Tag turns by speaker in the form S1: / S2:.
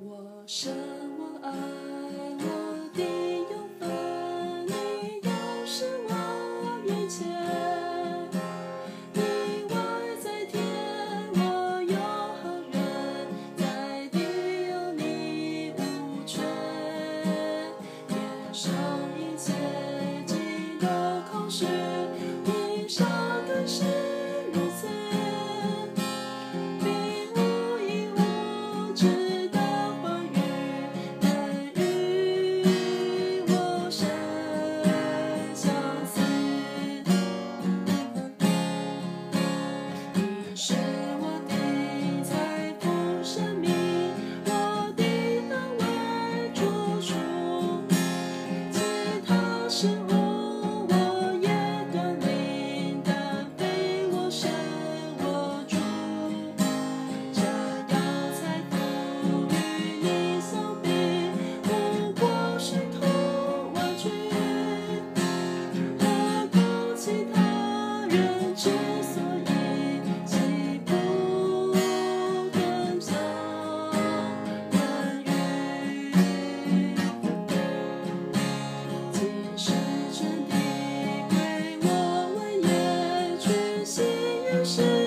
S1: 我什么爱我的拥抱你都是我一切 ocean 是。